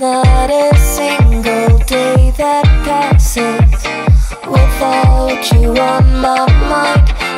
not a single day that passes without you on my mind.